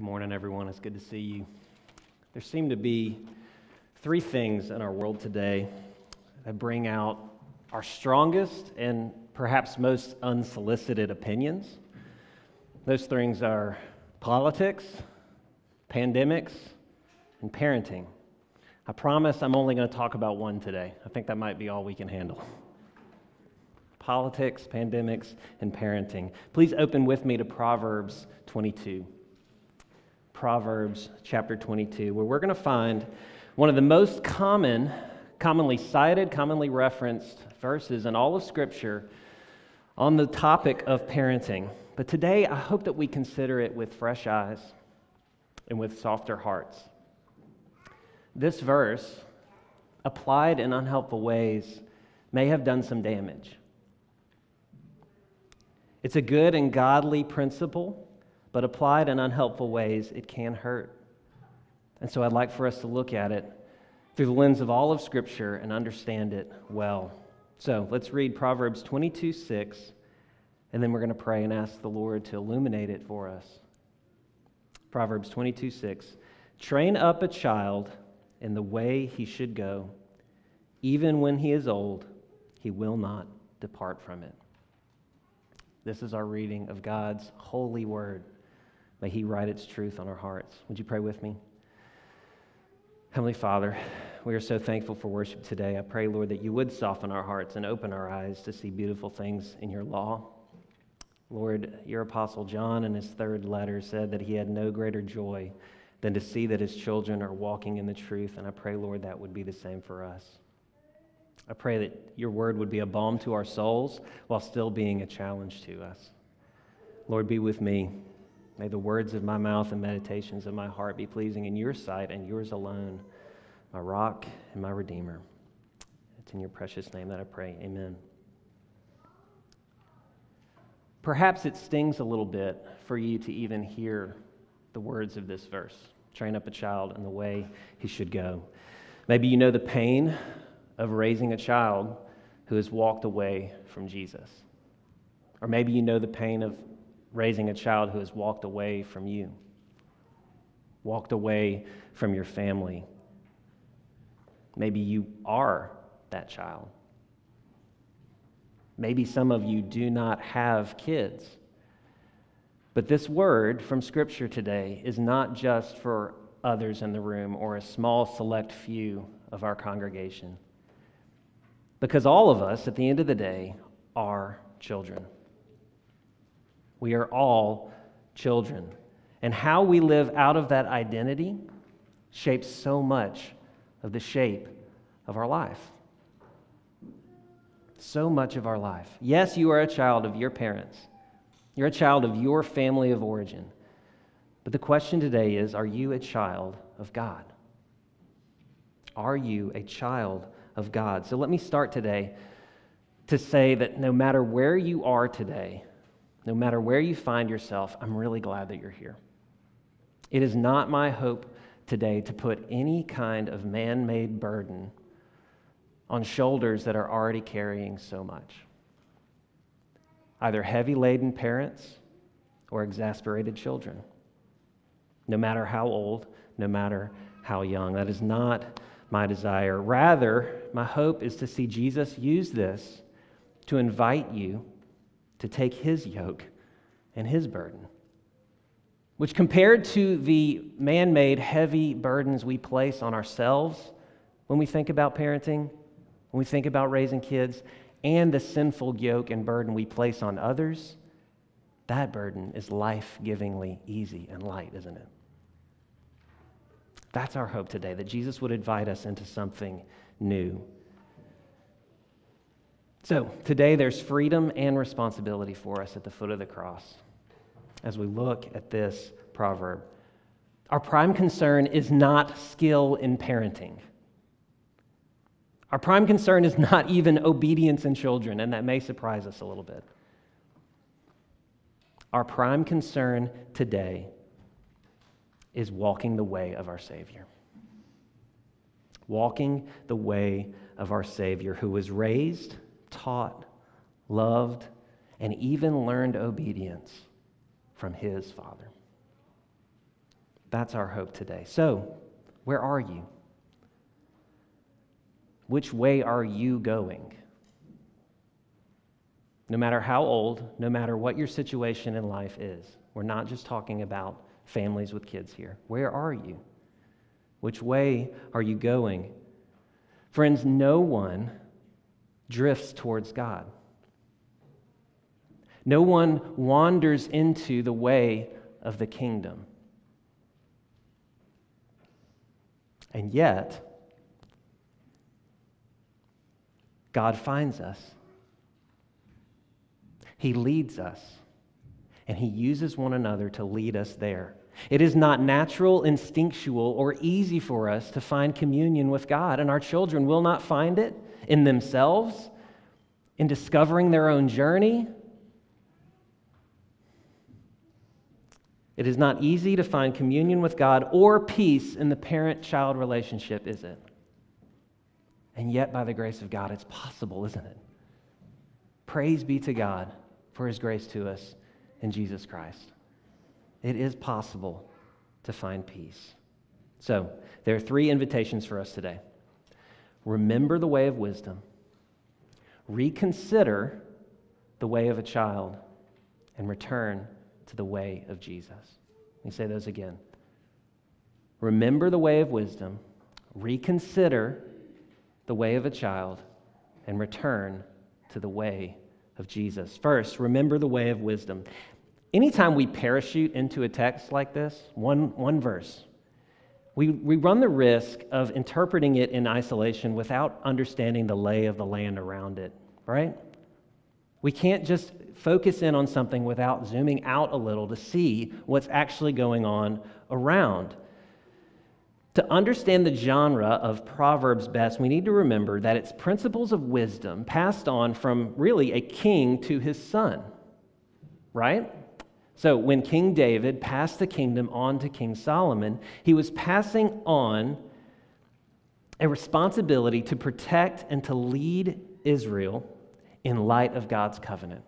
Good morning, everyone. It's good to see you. There seem to be three things in our world today that bring out our strongest and perhaps most unsolicited opinions. Those things are politics, pandemics, and parenting. I promise I'm only going to talk about one today. I think that might be all we can handle. Politics, pandemics, and parenting. Please open with me to Proverbs 22. Proverbs chapter 22, where we're going to find one of the most common, commonly cited, commonly referenced verses in all of Scripture on the topic of parenting. But today, I hope that we consider it with fresh eyes and with softer hearts. This verse, applied in unhelpful ways, may have done some damage. It's a good and godly principle but applied in unhelpful ways, it can hurt. And so I'd like for us to look at it through the lens of all of Scripture and understand it well. So let's read Proverbs 22 6, and then we're going to pray and ask the Lord to illuminate it for us. Proverbs 22 6. Train up a child in the way he should go. Even when he is old, he will not depart from it. This is our reading of God's holy word. May He write its truth on our hearts. Would you pray with me? Heavenly Father, we are so thankful for worship today. I pray, Lord, that you would soften our hearts and open our eyes to see beautiful things in your law. Lord, your apostle John in his third letter said that he had no greater joy than to see that his children are walking in the truth. And I pray, Lord, that would be the same for us. I pray that your word would be a balm to our souls while still being a challenge to us. Lord, be with me May the words of my mouth and meditations of my heart be pleasing in your sight and yours alone, my rock and my redeemer. It's in your precious name that I pray. Amen. Perhaps it stings a little bit for you to even hear the words of this verse train up a child in the way he should go. Maybe you know the pain of raising a child who has walked away from Jesus. Or maybe you know the pain of raising a child who has walked away from you, walked away from your family. Maybe you are that child. Maybe some of you do not have kids. But this word from Scripture today is not just for others in the room or a small select few of our congregation. Because all of us, at the end of the day, are children. We are all children. And how we live out of that identity shapes so much of the shape of our life. So much of our life. Yes, you are a child of your parents, you're a child of your family of origin. But the question today is are you a child of God? Are you a child of God? So let me start today to say that no matter where you are today, no matter where you find yourself, I'm really glad that you're here. It is not my hope today to put any kind of man made burden on shoulders that are already carrying so much. Either heavy laden parents or exasperated children, no matter how old, no matter how young. That is not my desire. Rather, my hope is to see Jesus use this to invite you to take his yoke and his burden. Which, compared to the man made heavy burdens we place on ourselves when we think about parenting, when we think about raising kids, and the sinful yoke and burden we place on others, that burden is life givingly easy and light, isn't it? That's our hope today, that Jesus would invite us into something new. So, today there's freedom and responsibility for us at the foot of the cross as we look at this proverb. Our prime concern is not skill in parenting. Our prime concern is not even obedience in children, and that may surprise us a little bit. Our prime concern today is walking the way of our Savior. Walking the way of our Savior, who was raised taught, loved, and even learned obedience from his Father. That's our hope today. So, where are you? Which way are you going? No matter how old, no matter what your situation in life is, we're not just talking about families with kids here. Where are you? Which way are you going? Friends, no one drifts towards God. No one wanders into the way of the kingdom. And yet, God finds us. He leads us, and He uses one another to lead us there. It is not natural, instinctual, or easy for us to find communion with God, and our children will not find it in themselves, in discovering their own journey. It is not easy to find communion with God or peace in the parent child relationship, is it? And yet, by the grace of God, it's possible, isn't it? Praise be to God for his grace to us in Jesus Christ. It is possible to find peace. So, there are three invitations for us today. Remember the way of wisdom, reconsider the way of a child, and return to the way of Jesus. Let me say those again. Remember the way of wisdom, reconsider the way of a child, and return to the way of Jesus. First, remember the way of wisdom. Anytime we parachute into a text like this, one, one verse, we, we run the risk of interpreting it in isolation without understanding the lay of the land around it, right? We can't just focus in on something without zooming out a little to see what's actually going on around. To understand the genre of Proverbs best, we need to remember that it's principles of wisdom passed on from really a king to his son, right? So, when King David passed the kingdom on to King Solomon, he was passing on a responsibility to protect and to lead Israel in light of God's covenant.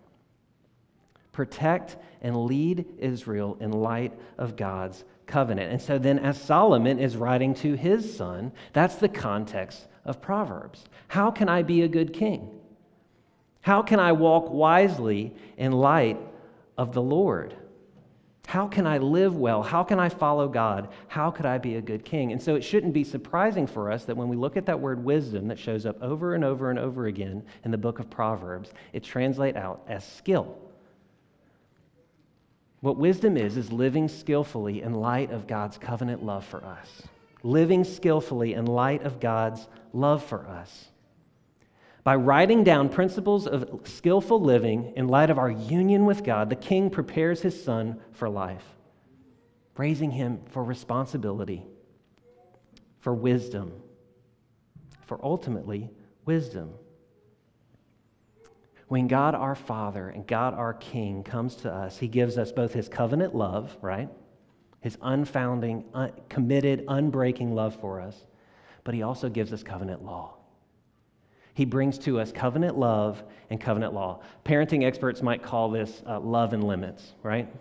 Protect and lead Israel in light of God's covenant. And so, then, as Solomon is writing to his son, that's the context of Proverbs. How can I be a good king? How can I walk wisely in light of the Lord? How can I live well? How can I follow God? How could I be a good king? And so it shouldn't be surprising for us that when we look at that word wisdom that shows up over and over and over again in the book of Proverbs, it translates out as skill. What wisdom is, is living skillfully in light of God's covenant love for us. Living skillfully in light of God's love for us. By writing down principles of skillful living in light of our union with God, the king prepares his son for life, raising him for responsibility, for wisdom, for ultimately wisdom. When God our Father and God our King comes to us, he gives us both his covenant love, right? His unfounding, un- committed, unbreaking love for us, but he also gives us covenant law. He brings to us covenant love and covenant law. Parenting experts might call this uh, love and limits, right?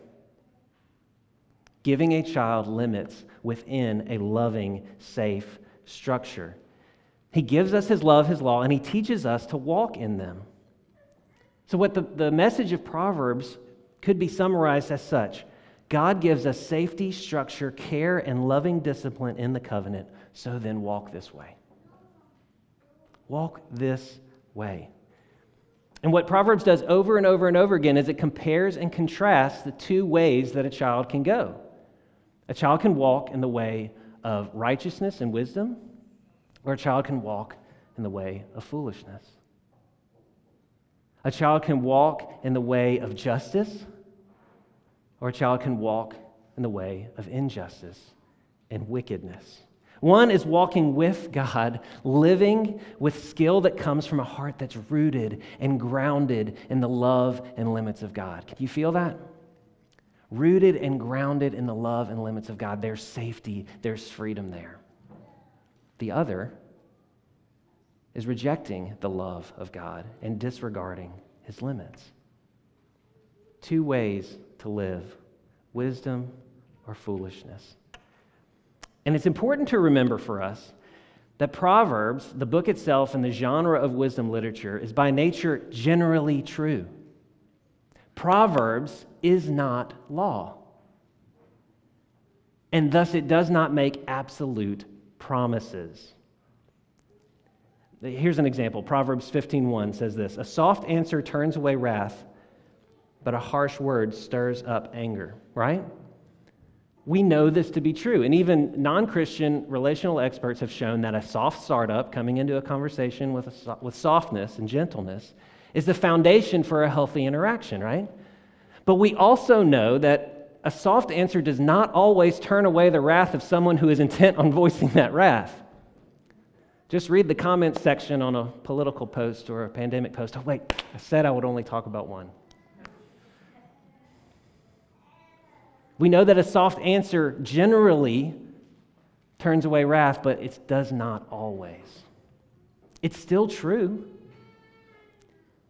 Giving a child limits within a loving, safe structure. He gives us his love, his law, and he teaches us to walk in them. So, what the, the message of Proverbs could be summarized as such God gives us safety, structure, care, and loving discipline in the covenant, so then walk this way. Walk this way. And what Proverbs does over and over and over again is it compares and contrasts the two ways that a child can go. A child can walk in the way of righteousness and wisdom, or a child can walk in the way of foolishness. A child can walk in the way of justice, or a child can walk in the way of injustice and wickedness. One is walking with God, living with skill that comes from a heart that's rooted and grounded in the love and limits of God. Can you feel that? Rooted and grounded in the love and limits of God. There's safety, there's freedom there. The other is rejecting the love of God and disregarding his limits. Two ways to live wisdom or foolishness. And it's important to remember for us that Proverbs, the book itself and the genre of wisdom literature, is by nature generally true. Proverbs is not law. And thus it does not make absolute promises. Here's an example. Proverbs 15:1 says this, "A soft answer turns away wrath, but a harsh word stirs up anger." Right? We know this to be true. And even non Christian relational experts have shown that a soft startup coming into a conversation with, a, with softness and gentleness is the foundation for a healthy interaction, right? But we also know that a soft answer does not always turn away the wrath of someone who is intent on voicing that wrath. Just read the comments section on a political post or a pandemic post. Oh, wait, I said I would only talk about one. We know that a soft answer generally turns away wrath, but it does not always. It's still true.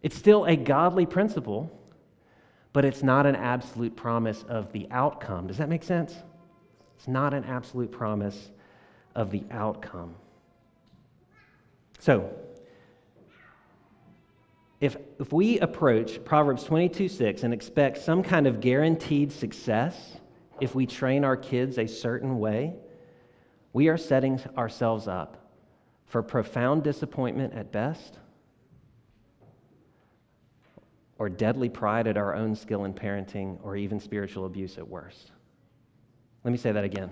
It's still a godly principle, but it's not an absolute promise of the outcome. Does that make sense? It's not an absolute promise of the outcome. So, if, if we approach Proverbs 22 6 and expect some kind of guaranteed success, if we train our kids a certain way, we are setting ourselves up for profound disappointment at best or deadly pride at our own skill in parenting or even spiritual abuse at worst. Let me say that again.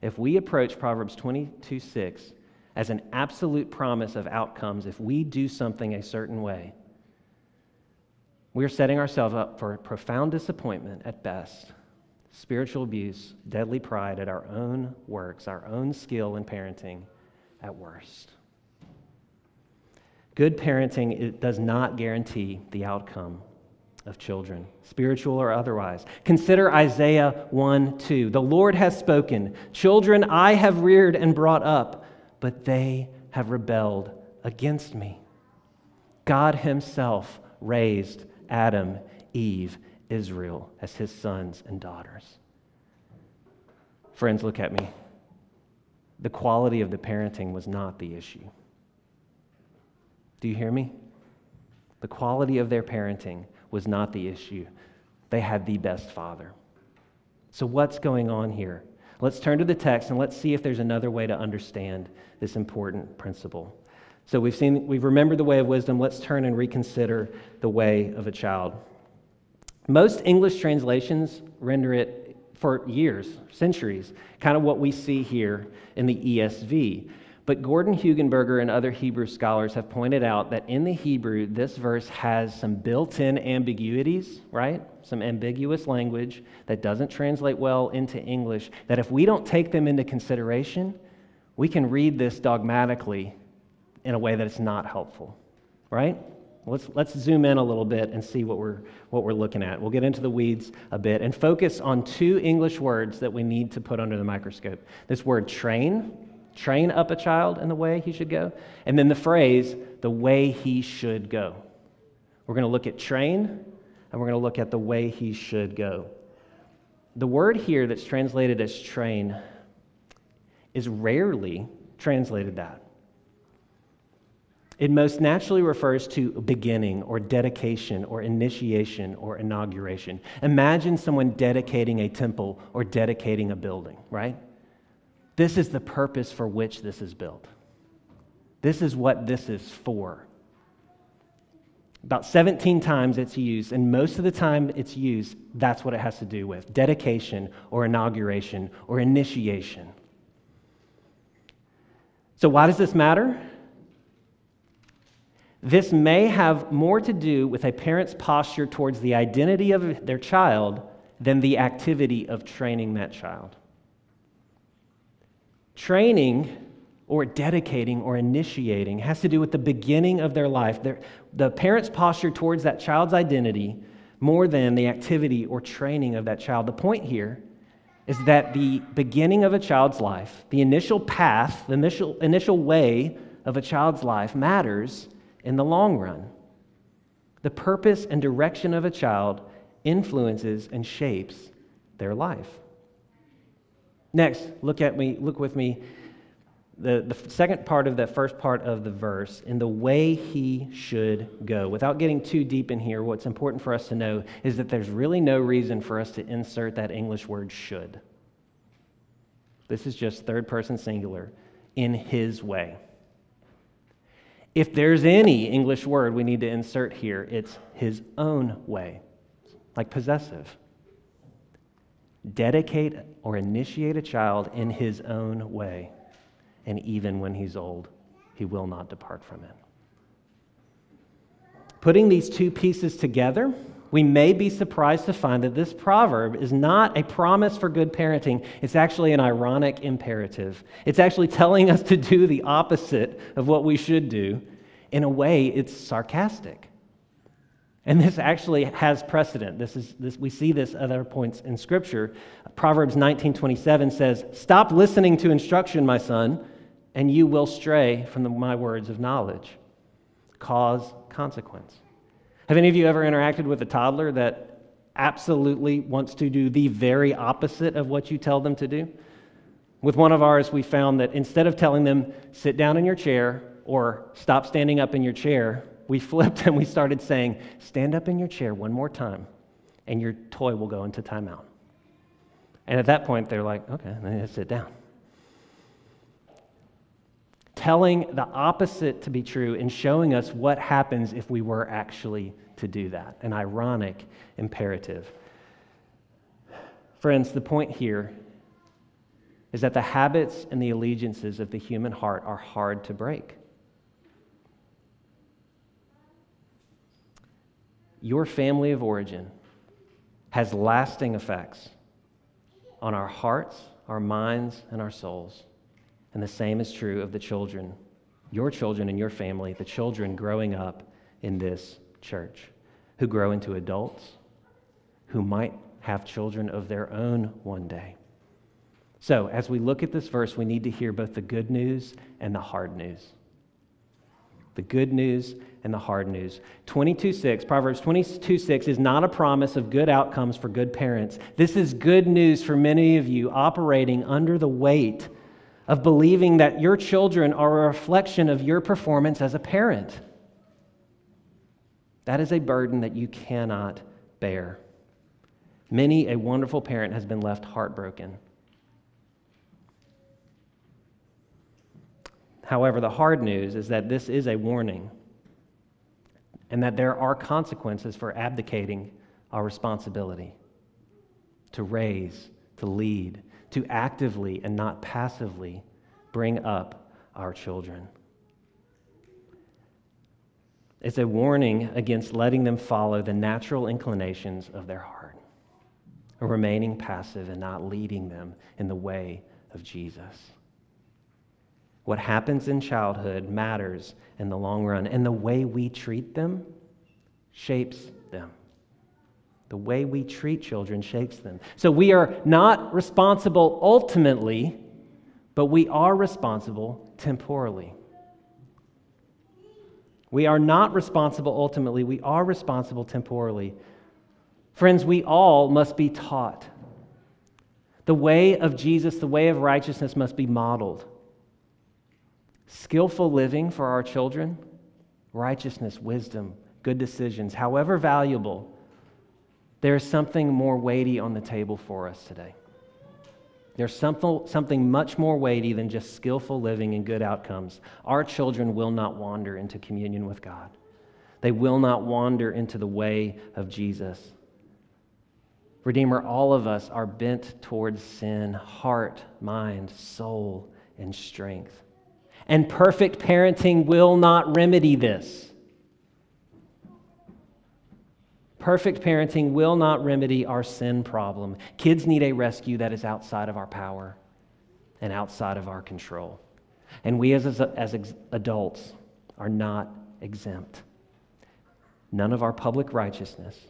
If we approach Proverbs 22 6 as an absolute promise of outcomes, if we do something a certain way, we are setting ourselves up for profound disappointment at best spiritual abuse, deadly pride at our own works, our own skill in parenting at worst. Good parenting it does not guarantee the outcome of children, spiritual or otherwise. Consider Isaiah 1 2. The Lord has spoken. Children I have reared and brought up, but they have rebelled against me. God Himself raised Adam, Eve, Israel as his sons and daughters. Friends, look at me. The quality of the parenting was not the issue. Do you hear me? The quality of their parenting was not the issue. They had the best father. So, what's going on here? Let's turn to the text and let's see if there's another way to understand this important principle. So, we've seen, we've remembered the way of wisdom. Let's turn and reconsider the way of a child. Most English translations render it for years, centuries, kind of what we see here in the ESV. But Gordon Hugenberger and other Hebrew scholars have pointed out that in the Hebrew, this verse has some built in ambiguities, right? Some ambiguous language that doesn't translate well into English, that if we don't take them into consideration, we can read this dogmatically in a way that it's not helpful, right? Let's, let's zoom in a little bit and see what we're, what we're looking at. We'll get into the weeds a bit and focus on two English words that we need to put under the microscope. This word train, train up a child in the way he should go, and then the phrase, the way he should go. We're going to look at train and we're going to look at the way he should go. The word here that's translated as train is rarely translated that. It most naturally refers to beginning or dedication or initiation or inauguration. Imagine someone dedicating a temple or dedicating a building, right? This is the purpose for which this is built. This is what this is for. About 17 times it's used, and most of the time it's used, that's what it has to do with dedication or inauguration or initiation. So, why does this matter? This may have more to do with a parent's posture towards the identity of their child than the activity of training that child. Training or dedicating or initiating has to do with the beginning of their life, their, the parent's posture towards that child's identity more than the activity or training of that child. The point here is that the beginning of a child's life, the initial path, the initial, initial way of a child's life matters in the long run. The purpose and direction of a child influences and shapes their life. Next, look at me, look with me the, the second part of that first part of the verse, in the way he should go. Without getting too deep in here, what's important for us to know is that there's really no reason for us to insert that English word should. This is just third person singular, in his way. If there's any English word we need to insert here, it's his own way, like possessive. Dedicate or initiate a child in his own way and even when he's old, he will not depart from it. Putting these two pieces together, we may be surprised to find that this proverb is not a promise for good parenting. It's actually an ironic imperative. It's actually telling us to do the opposite of what we should do. In a way, it's sarcastic. And this actually has precedent. This is, this, we see this at other points in Scripture. Proverbs 19:27 says, "Stop listening to instruction, my son, and you will stray from the, my words of knowledge. Cause consequence. Have any of you ever interacted with a toddler that absolutely wants to do the very opposite of what you tell them to do? With one of ours, we found that instead of telling them, sit down in your chair or stop standing up in your chair, we flipped and we started saying, stand up in your chair one more time and your toy will go into timeout. And at that point, they're like, okay, then sit down telling the opposite to be true and showing us what happens if we were actually to do that. An ironic imperative. Friends, the point here is that the habits and the allegiances of the human heart are hard to break. Your family of origin has lasting effects on our hearts, our minds, and our souls. And the same is true of the children, your children and your family, the children growing up in this church, who grow into adults, who might have children of their own one day. So, as we look at this verse, we need to hear both the good news and the hard news. The good news and the hard news. 22 6, Proverbs 22 6 is not a promise of good outcomes for good parents. This is good news for many of you operating under the weight of believing that your children are a reflection of your performance as a parent. That is a burden that you cannot bear. Many a wonderful parent has been left heartbroken. However, the hard news is that this is a warning and that there are consequences for abdicating our responsibility to raise, to lead, to actively and not passively bring up our children. It's a warning against letting them follow the natural inclinations of their heart, or remaining passive and not leading them in the way of Jesus. What happens in childhood matters in the long run, and the way we treat them shapes them. The way we treat children shapes them. So we are not responsible ultimately, but we are responsible temporally. We are not responsible ultimately, we are responsible temporally. Friends, we all must be taught. The way of Jesus, the way of righteousness must be modeled. Skillful living for our children, righteousness, wisdom, good decisions, however valuable there is something more weighty on the table for us today. There's something, something much more weighty than just skillful living and good outcomes. Our children will not wander into communion with God, they will not wander into the way of Jesus. Redeemer, all of us are bent towards sin, heart, mind, soul, and strength. And perfect parenting will not remedy this. Perfect parenting will not remedy our sin problem. Kids need a rescue that is outside of our power and outside of our control. And we as, as adults are not exempt. None of our public righteousness,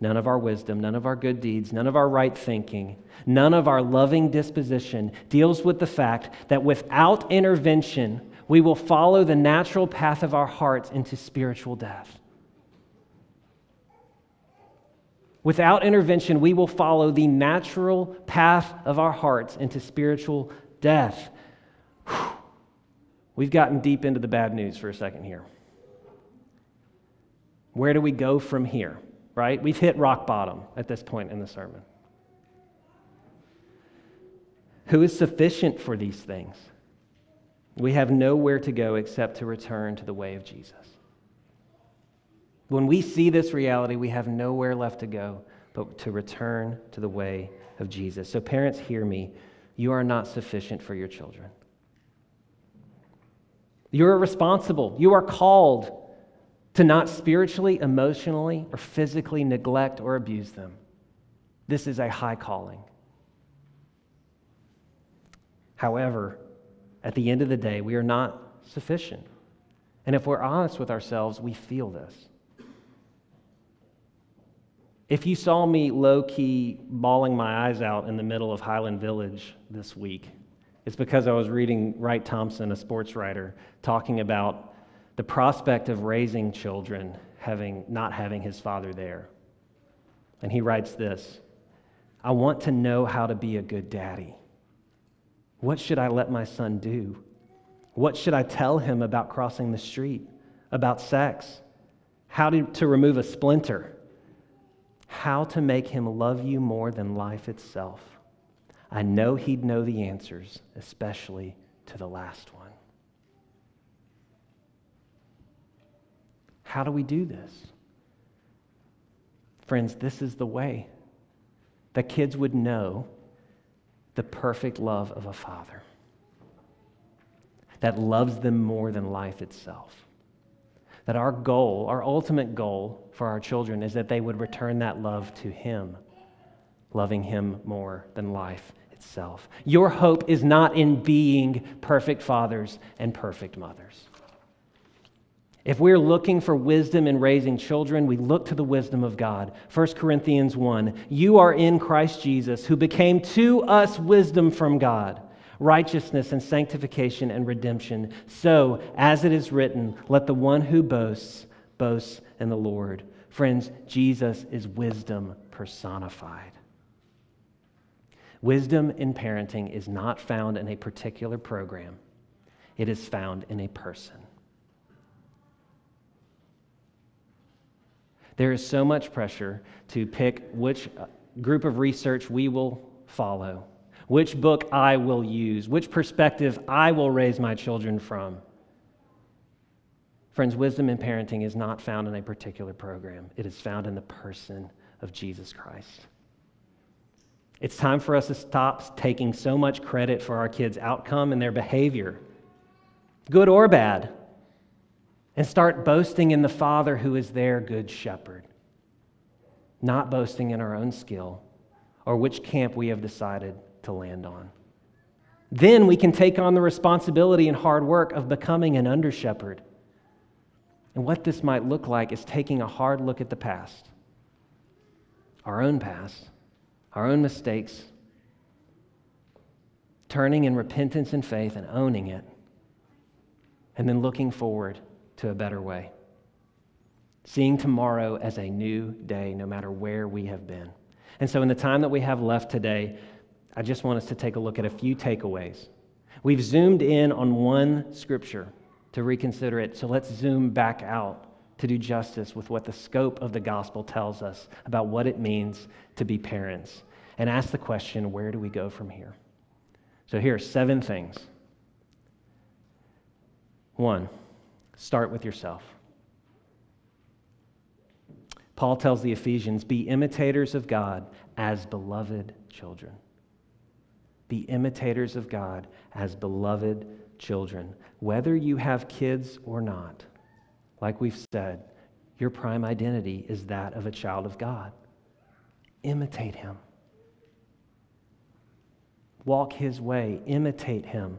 none of our wisdom, none of our good deeds, none of our right thinking, none of our loving disposition deals with the fact that without intervention, we will follow the natural path of our hearts into spiritual death. Without intervention, we will follow the natural path of our hearts into spiritual death. Whew. We've gotten deep into the bad news for a second here. Where do we go from here? Right? We've hit rock bottom at this point in the sermon. Who is sufficient for these things? We have nowhere to go except to return to the way of Jesus. When we see this reality, we have nowhere left to go but to return to the way of Jesus. So, parents, hear me. You are not sufficient for your children. You're responsible. You are called to not spiritually, emotionally, or physically neglect or abuse them. This is a high calling. However, at the end of the day, we are not sufficient. And if we're honest with ourselves, we feel this. If you saw me low key bawling my eyes out in the middle of Highland Village this week, it's because I was reading Wright Thompson, a sports writer, talking about the prospect of raising children having not having his father there. And he writes this I want to know how to be a good daddy. What should I let my son do? What should I tell him about crossing the street, about sex, how to, to remove a splinter? How to make him love you more than life itself. I know he'd know the answers, especially to the last one. How do we do this? Friends, this is the way that kids would know the perfect love of a father that loves them more than life itself that our goal, our ultimate goal for our children, is that they would return that love to Him, loving Him more than life itself. Your hope is not in being perfect fathers and perfect mothers. If we're looking for wisdom in raising children, we look to the wisdom of God. 1 Corinthians 1 You are in Christ Jesus, who became to us wisdom from God righteousness and sanctification and redemption. So, as it is written, let the one who boasts boast in the Lord. Friends, Jesus is wisdom personified. Wisdom in parenting is not found in a particular program, it is found in a person. There is so much pressure to pick which group of research we will follow which book I will use, which perspective I will raise my children from. Friends, wisdom in parenting is not found in a particular program, it is found in the person of Jesus Christ. It's time for us to stop taking so much credit for our kids' outcome and their behavior, good or bad, and start boasting in the Father who is their good shepherd, not boasting in our own skill or which camp we have decided to land on. Then we can take on the responsibility and hard work of becoming an under shepherd. And what this might look like is taking a hard look at the past, our own past, our own mistakes, turning in repentance and faith and owning it, and then looking forward to a better way. Seeing tomorrow as a new day, no matter where we have been. And so, in the time that we have left today, I just want us to take a look at a few takeaways. We've zoomed in on one scripture to reconsider it, so let's zoom back out to do justice with what the scope of the gospel tells us about what it means to be parents and ask the question where do we go from here? So, here are seven things. One, start with yourself. Paul tells the Ephesians, be imitators of God as beloved children. Be imitators of God as beloved children. Whether you have kids or not, like we've said, your prime identity is that of a child of God. Imitate him. Walk his way. Imitate him.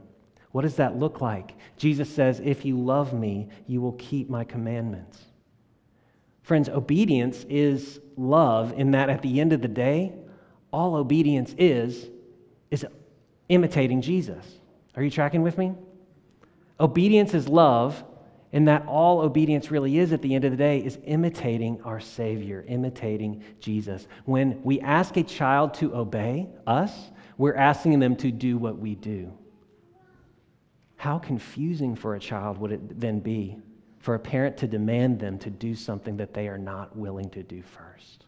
What does that look like? Jesus says, If you love me, you will keep my commandments. Friends, obedience is love in that at the end of the day, all obedience is, is imitating Jesus. Are you tracking with me? Obedience is love And that all obedience really is at the end of the day is imitating our Savior, imitating Jesus. When we ask a child to obey us, we're asking them to do what we do. How confusing for a child would it then be for a parent to demand them to do something that they are not willing to do first?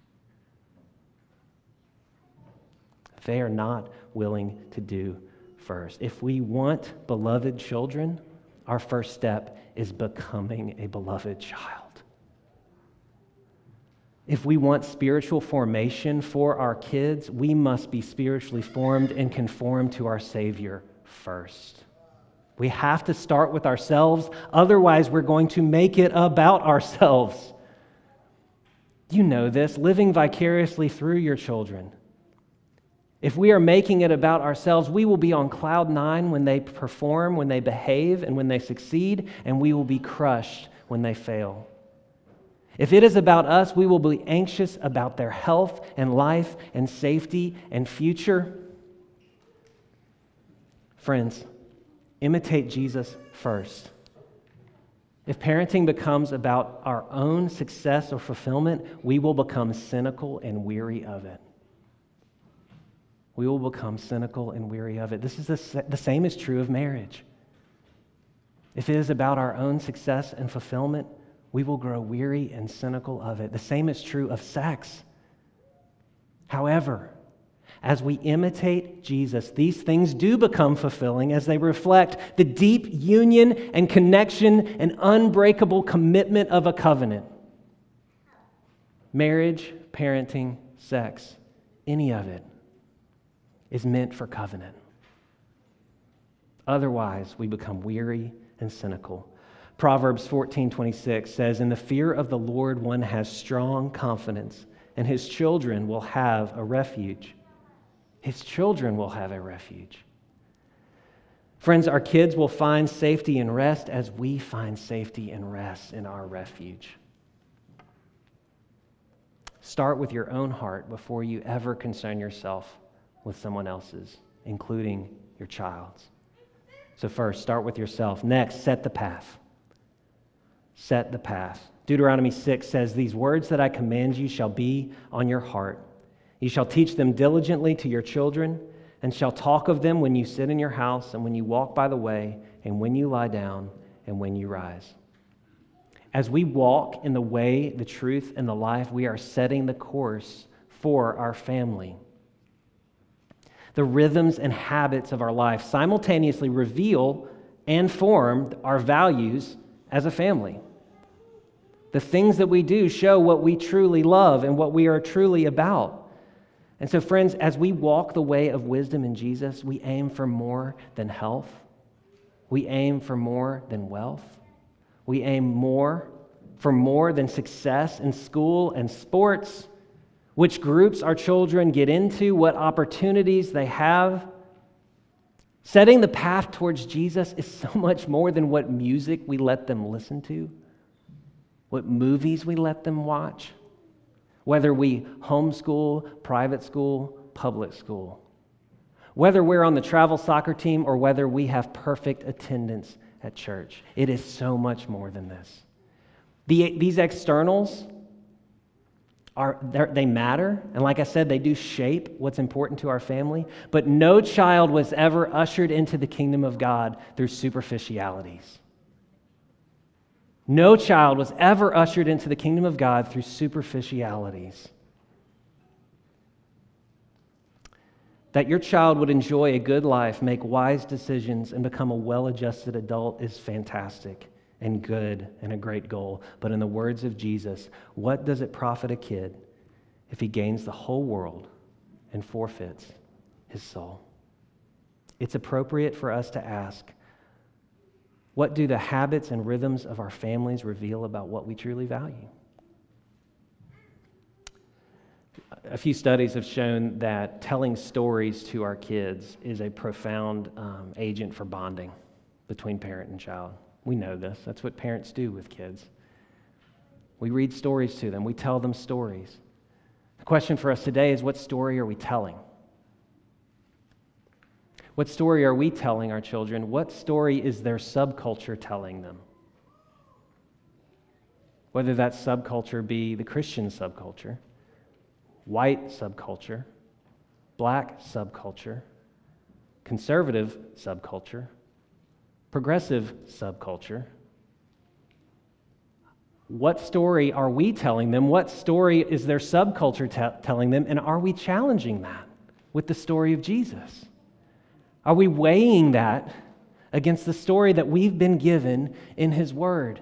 They are not willing to do first. If we want beloved children, our first step is becoming a beloved child. If we want spiritual formation for our kids, we must be spiritually formed and conformed to our Savior first. We have to start with ourselves, otherwise, we're going to make it about ourselves. You know this, living vicariously through your children. If we are making it about ourselves, we will be on cloud nine when they perform, when they behave, and when they succeed, and we will be crushed when they fail. If it is about us, we will be anxious about their health and life and safety and future. Friends, imitate Jesus first. If parenting becomes about our own success or fulfillment, we will become cynical and weary of it we will become cynical and weary of it. This is the, the same is true of marriage. If it is about our own success and fulfillment, we will grow weary and cynical of it. The same is true of sex. However, as we imitate Jesus, these things do become fulfilling as they reflect the deep union and connection and unbreakable commitment of a covenant. Marriage, parenting, sex, any of it is meant for covenant. Otherwise, we become weary and cynical. Proverbs 14:26 says, "In the fear of the Lord one has strong confidence, and his children will have a refuge." His children will have a refuge. Friends, our kids will find safety and rest as we find safety and rest in our refuge. Start with your own heart before you ever concern yourself with someone else's, including your child's. So, first, start with yourself. Next, set the path. Set the path. Deuteronomy 6 says, These words that I command you shall be on your heart. You shall teach them diligently to your children, and shall talk of them when you sit in your house, and when you walk by the way, and when you lie down, and when you rise. As we walk in the way, the truth, and the life, we are setting the course for our family the rhythms and habits of our life simultaneously reveal and form our values as a family. The things that we do show what we truly love and what we are truly about. And so, friends, as we walk the way of wisdom in Jesus, we aim for more than health. We aim for more than wealth. We aim more for more than success in school and sports which groups our children get into, what opportunities they have. Setting the path towards Jesus is so much more than what music we let them listen to, what movies we let them watch, whether we homeschool, private school, public school, whether we're on the travel soccer team or whether we have perfect attendance at church. It is so much more than this. The, these externals, are, they matter. And like I said, they do shape what's important to our family. But no child was ever ushered into the kingdom of God through superficialities. No child was ever ushered into the kingdom of God through superficialities. That your child would enjoy a good life, make wise decisions, and become a well adjusted adult is fantastic and good and a great goal. But in the words of Jesus, what does it profit a kid if he gains the whole world and forfeits his soul? It's appropriate for us to ask what do the habits and rhythms of our families reveal about what we truly value? A few studies have shown that telling stories to our kids is a profound um, agent for bonding between parent and child. We know this. That's what parents do with kids. We read stories to them, we tell them stories. The question for us today is what story are we telling? What story are we telling our children? What story is their subculture telling them? whether that subculture be the Christian subculture, white subculture, black subculture, conservative subculture, progressive subculture. What story are we telling them? What story is their subculture t- telling them? And are we challenging that with the story of Jesus? Are we weighing that against the story that we've been given in His Word?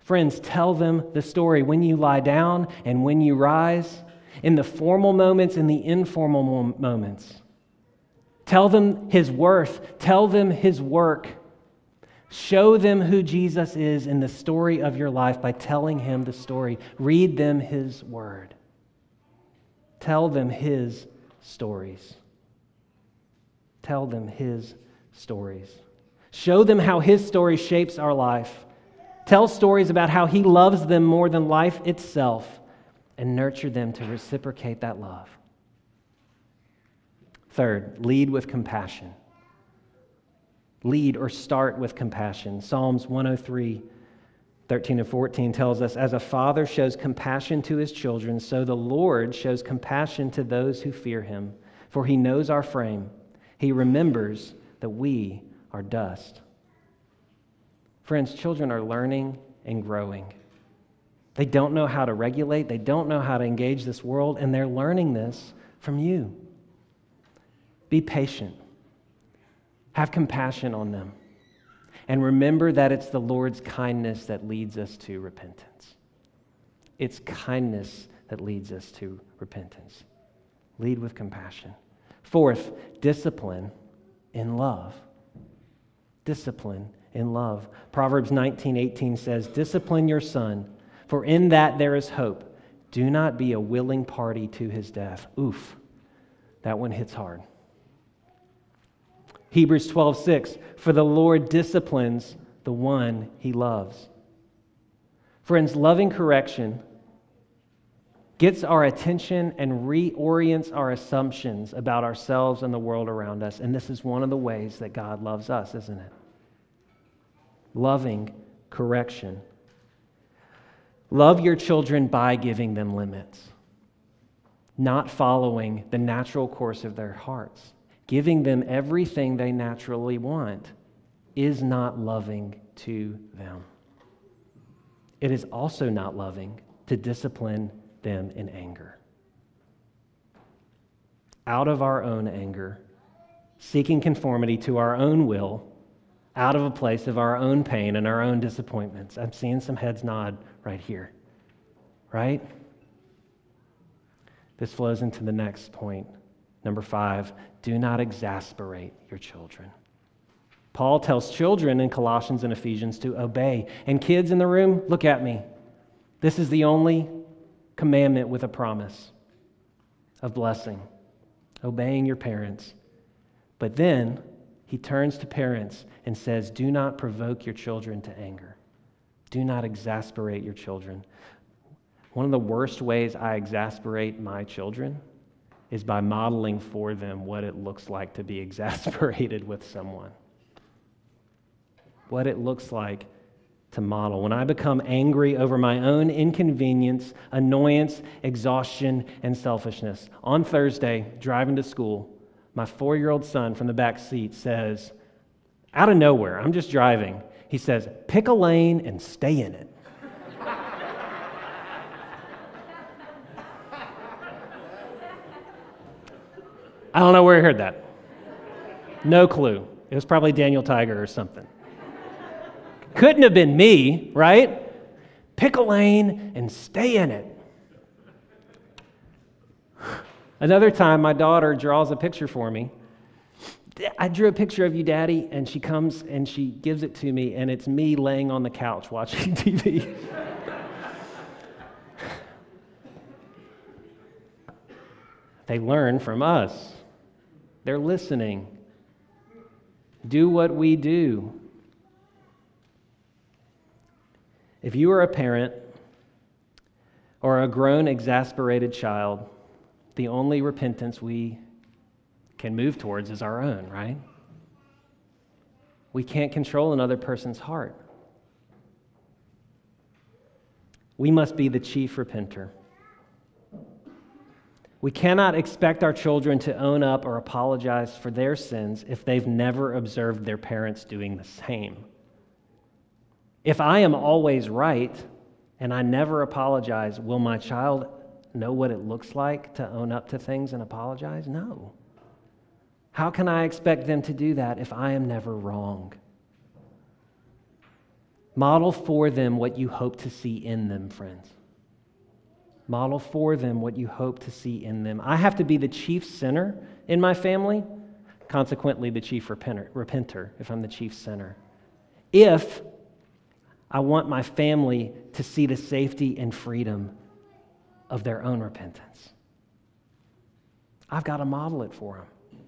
Friends, tell them the story when you lie down and when you rise, in the formal moments and the informal moments. Tell them His worth, tell them His work. Show them who Jesus is in the story of your life by telling him the story. Read them his word. Tell them his stories. Tell them his stories. Show them how his story shapes our life. Tell stories about how he loves them more than life itself and nurture them to reciprocate that love. Third, lead with compassion lead or start with compassion. Psalms 103, 13 and 14 tells us, As a father shows compassion to his children, so the Lord shows compassion to those who fear him. For he knows our frame, he remembers that we are dust. Friends, children are learning and growing. They don't know how to regulate, they don't know how to engage this world, and they're learning this from you. Be patient. Have compassion on them. And remember that it's the Lord's kindness that leads us to repentance. It's kindness that leads us to repentance. Lead with compassion. Fourth, discipline in love. Discipline in love. Proverbs 19 18 says, Discipline your son, for in that there is hope. Do not be a willing party to his death. Oof, that one hits hard. Hebrews 12, 6, for the Lord disciplines the one he loves. Friends, loving correction gets our attention and reorients our assumptions about ourselves and the world around us. And this is one of the ways that God loves us, isn't it? Loving correction. Love your children by giving them limits, not following the natural course of their hearts giving them everything they naturally want is not loving to them. It is also not loving to discipline them in anger. Out of our own anger, seeking conformity to our own will, out of a place of our own pain and our own disappointments. I'm seeing some heads nod right here, right? This flows into the next point Number five, do not exasperate your children. Paul tells children in Colossians and Ephesians to obey. And kids in the room, look at me. This is the only commandment with a promise of blessing, obeying your parents. But then he turns to parents and says, Do not provoke your children to anger. Do not exasperate your children. One of the worst ways I exasperate my children is by modeling for them what it looks like to be exasperated with someone. What it looks like to model. When I become angry over my own inconvenience, annoyance, exhaustion, and selfishness. On Thursday, driving to school, my four year old son from the back seat says, out of nowhere, I'm just driving, he says, pick a lane and stay in it. I don't know where he heard that. No clue. It was probably Daniel Tiger or something. Couldn't have been me, right? Pick a lane and stay in it. Another time, my daughter draws a picture for me. I drew a picture of you, Daddy, and she comes and she gives it to me, and it's me laying on the couch watching TV. they learn from us. They're listening. Do what we do. If you are a parent or a grown, exasperated child, the only repentance we can move towards is our own, right? We can't control another person's heart. We must be the chief repenter. We cannot expect our children to own up or apologize for their sins if they've never observed their parents doing the same. If I am always right and I never apologize, will my child know what it looks like to own up to things and apologize? No. How can I expect them to do that if I am never wrong? Model for them what you hope to see in them, friends. Model for them what you hope to see in them. I have to be the chief sinner in my family, consequently, the chief repenter, repenter if I'm the chief sinner. If I want my family to see the safety and freedom of their own repentance, I've got to model it for them.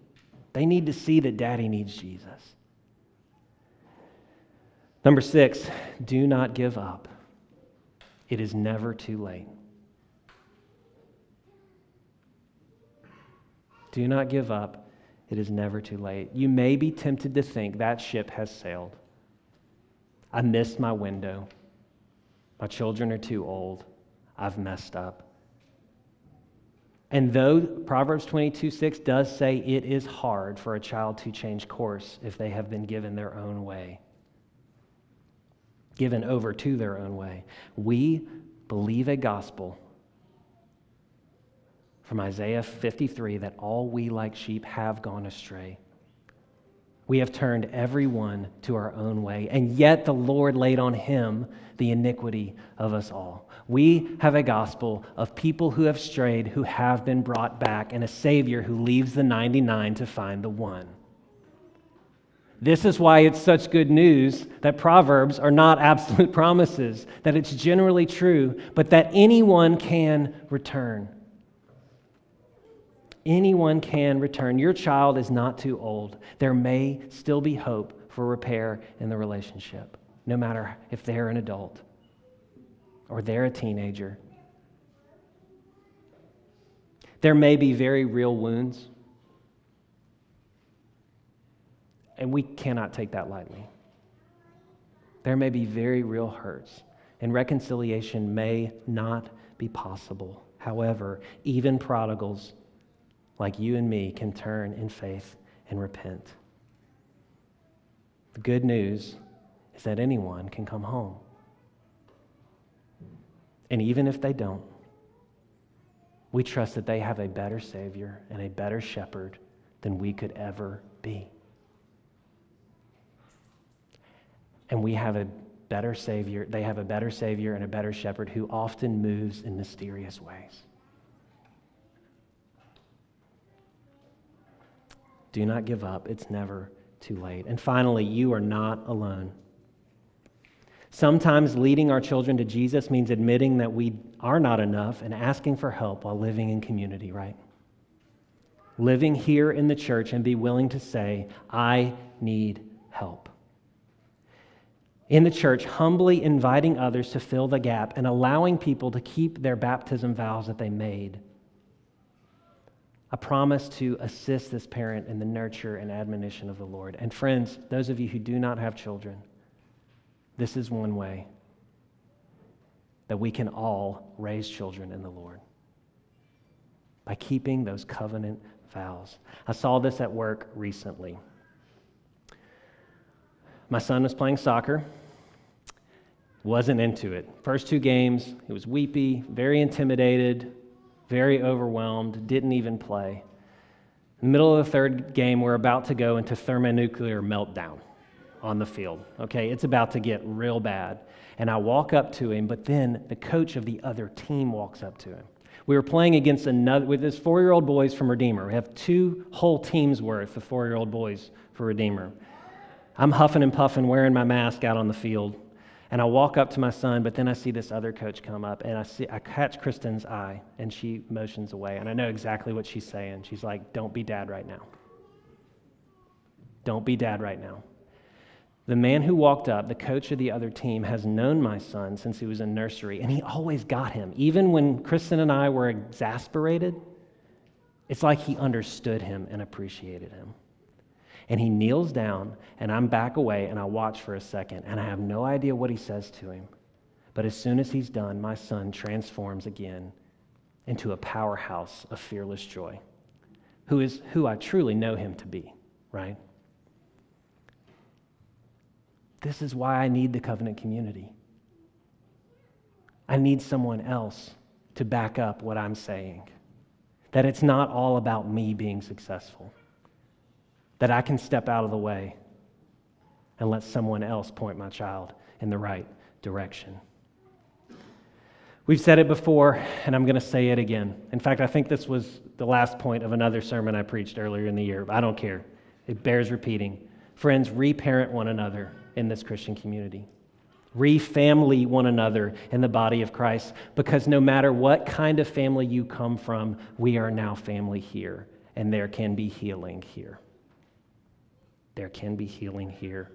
They need to see that daddy needs Jesus. Number six, do not give up. It is never too late. Do not give up. It is never too late. You may be tempted to think that ship has sailed. I missed my window. My children are too old. I've messed up. And though Proverbs 22 6 does say it is hard for a child to change course if they have been given their own way, given over to their own way, we believe a gospel from Isaiah 53 that all we like sheep have gone astray. We have turned everyone to our own way, and yet the Lord laid on him the iniquity of us all. We have a gospel of people who have strayed, who have been brought back, and a Savior who leaves the 99 to find the one. This is why it's such good news that Proverbs are not absolute promises, that it's generally true, but that anyone can return anyone can return. Your child is not too old. There may still be hope for repair in the relationship, no matter if they're an adult or they're a teenager. There may be very real wounds, and we cannot take that lightly. There may be very real hurts, and reconciliation may not be possible. However, even prodigals like you and me can turn in faith and repent. The good news is that anyone can come home. And even if they don't, we trust that they have a better Savior and a better shepherd than we could ever be. And we have a better Savior, they have a better Savior and a better shepherd who often moves in mysterious ways. Do not give up. It's never too late. And finally, you are not alone. Sometimes leading our children to Jesus means admitting that we are not enough and asking for help while living in community, right? Living here in the church and be willing to say, I need help. In the church, humbly inviting others to fill the gap and allowing people to keep their baptism vows that they made a promise to assist this parent in the nurture and admonition of the Lord. And friends, those of you who do not have children, this is one way that we can all raise children in the Lord by keeping those covenant vows. I saw this at work recently. My son was playing soccer, wasn't into it. First two games, he was weepy, very intimidated, very overwhelmed, didn't even play. Middle of the third game, we're about to go into thermonuclear meltdown on the field. Okay, it's about to get real bad. And I walk up to him, but then the coach of the other team walks up to him. We were playing against another, with his four year old boys from Redeemer. We have two whole teams worth of four year old boys for Redeemer. I'm huffing and puffing, wearing my mask out on the field. And I walk up to my son, but then I see this other coach come up, and I see I catch Kristen's eye, and she motions away, and I know exactly what she's saying. She's like, "Don't be dad right now. Don't be dad right now." The man who walked up, the coach of the other team, has known my son since he was in nursery, and he always got him. Even when Kristen and I were exasperated, it's like he understood him and appreciated him. And he kneels down, and I'm back away, and I watch for a second, and I have no idea what he says to him. But as soon as he's done, my son transforms again into a powerhouse of fearless joy, who is who I truly know him to be, right? This is why I need the covenant community. I need someone else to back up what I'm saying. That it's not all about me being successful. That I can step out of the way and let someone else point my child in the right direction. We've said it before, and I'm going to say it again. In fact, I think this was the last point of another sermon I preached earlier in the year. I don't care, it bears repeating. Friends, reparent one another in this Christian community. Refamily one another in the body of Christ because no matter what kind of family you come from, we are now family here, and there can be healing here. There can be healing here.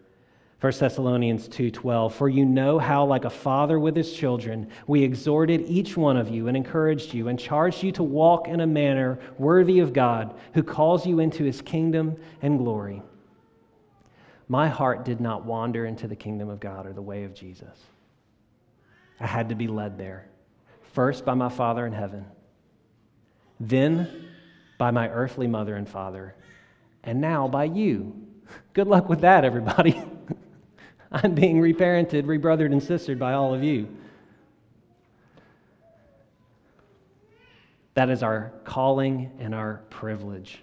1 Thessalonians 2:12 For you know how like a father with his children we exhorted each one of you and encouraged you and charged you to walk in a manner worthy of God who calls you into his kingdom and glory. My heart did not wander into the kingdom of God or the way of Jesus. I had to be led there. First by my Father in heaven, then by my earthly mother and father, and now by you. Good luck with that, everybody. I'm being reparented, rebrothered, and sistered by all of you. That is our calling and our privilege.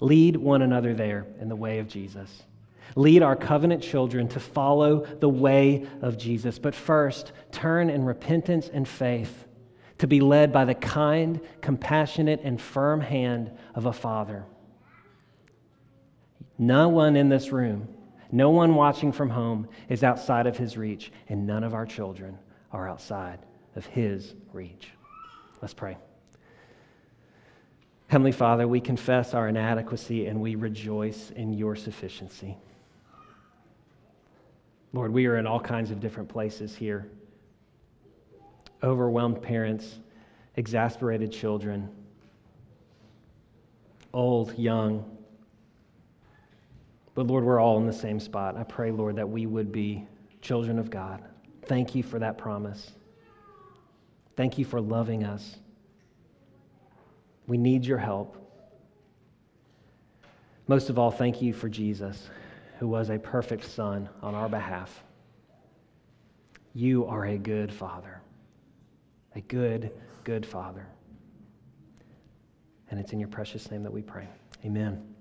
Lead one another there in the way of Jesus. Lead our covenant children to follow the way of Jesus. But first, turn in repentance and faith to be led by the kind, compassionate, and firm hand of a father. No one in this room no one watching from home is outside of his reach, and none of our children are outside of his reach. Let's pray. Heavenly Father, we confess our inadequacy and we rejoice in your sufficiency. Lord, we are in all kinds of different places here overwhelmed parents, exasperated children, old, young, but Lord, we're all in the same spot. I pray, Lord, that we would be children of God. Thank you for that promise. Thank you for loving us. We need your help. Most of all, thank you for Jesus, who was a perfect son on our behalf. You are a good father, a good, good father. And it's in your precious name that we pray. Amen.